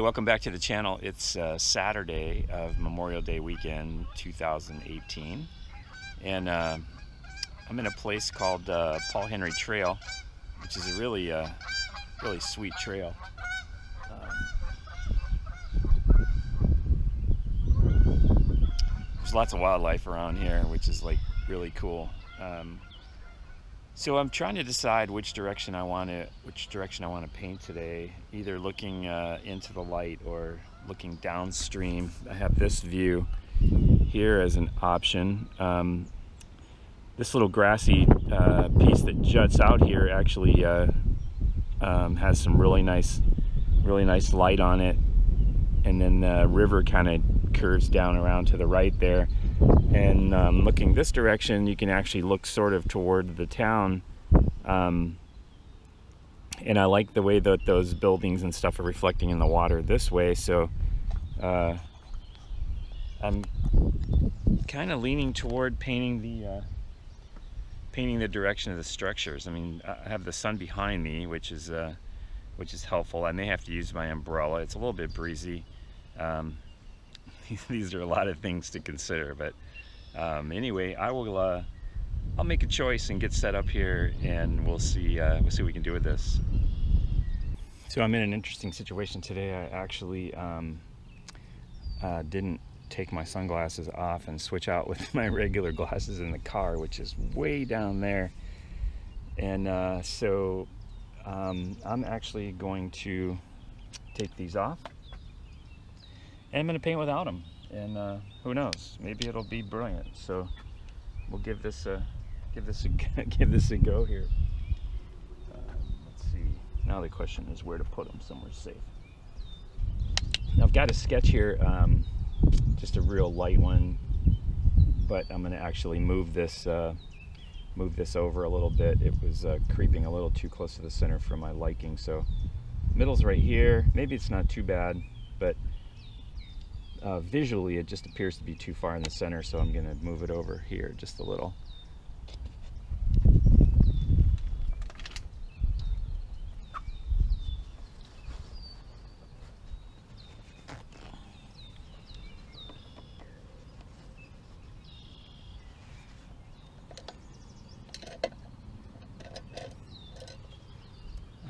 Hey, welcome back to the channel. It's uh, Saturday of Memorial Day weekend 2018, and uh, I'm in a place called uh, Paul Henry Trail, which is a really, uh, really sweet trail. Um, there's lots of wildlife around here, which is like really cool. Um, so I'm trying to decide which direction I want to which direction I want to paint today. Either looking uh, into the light or looking downstream. I have this view here as an option. Um, this little grassy uh, piece that juts out here actually uh, um, has some really nice, really nice light on it, and then the river kind of curves down around to the right there. And um, looking this direction you can actually look sort of toward the town. Um, and I like the way that those buildings and stuff are reflecting in the water this way. So uh, I'm kind of leaning toward painting the uh, painting the direction of the structures. I mean I have the sun behind me which is uh, which is helpful. I may have to use my umbrella. It's a little bit breezy. Um, these are a lot of things to consider but um, anyway I will uh, I'll make a choice and get set up here and we'll see uh, we'll see what we can do with this. So I'm in an interesting situation today. I actually um, uh, didn't take my sunglasses off and switch out with my regular glasses in the car which is way down there. And uh, so um, I'm actually going to take these off and I'm to paint without them. And uh, who knows? Maybe it'll be brilliant. So we'll give this a give this a give this a go here. Uh, let's see. Now the question is where to put them somewhere safe. Now I've got a sketch here, um, just a real light one, but I'm to actually move this uh, move this over a little bit. It was uh, creeping a little too close to the center for my liking. So middle's right here. Maybe it's not too bad, but uh, visually it just appears to be too far in the center so I'm gonna move it over here just a little.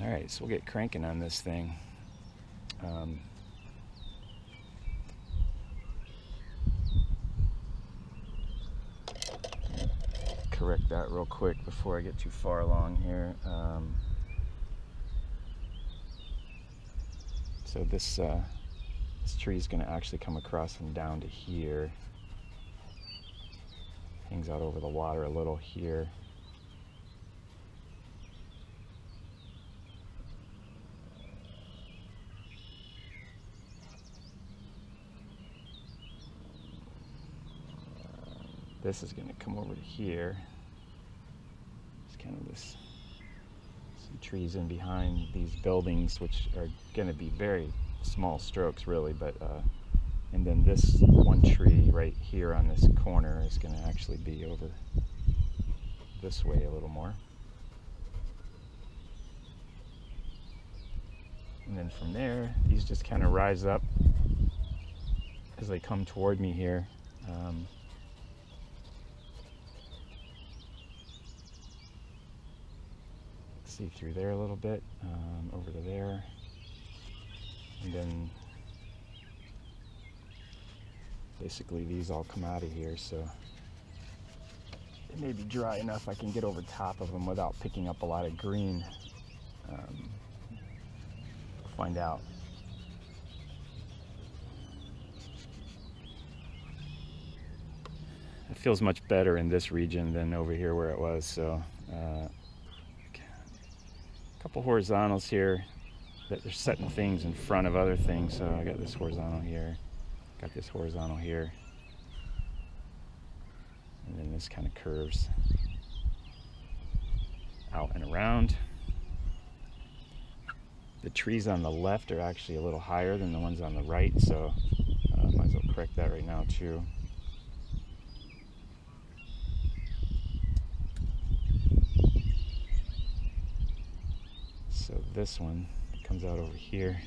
All right so we'll get cranking on this thing. Um, correct that real quick before I get too far along here. Um, so this uh, this tree is going to actually come across and down to here. Hangs out over the water a little here. This is going to come over to here. It's kind of this some trees in behind these buildings which are going to be very small strokes really but uh, and then this one tree right here on this corner is going to actually be over this way a little more. And then from there these just kind of rise up as they come toward me here. Um, see through there a little bit, um, over to there, and then basically these all come out of here, so it may be dry enough I can get over top of them without picking up a lot of green. Um, find out. It feels much better in this region than over here where it was, so uh, couple horizontals here that they're setting things in front of other things. So I got this horizontal here, got this horizontal here, and then this kind of curves out and around. The trees on the left are actually a little higher than the ones on the right, so uh, might as well correct that right now too. So this one comes out over here.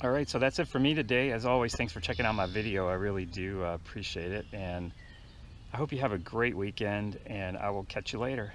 All right, so that's it for me today. As always, thanks for checking out my video. I really do uh, appreciate it. And I hope you have a great weekend, and I will catch you later.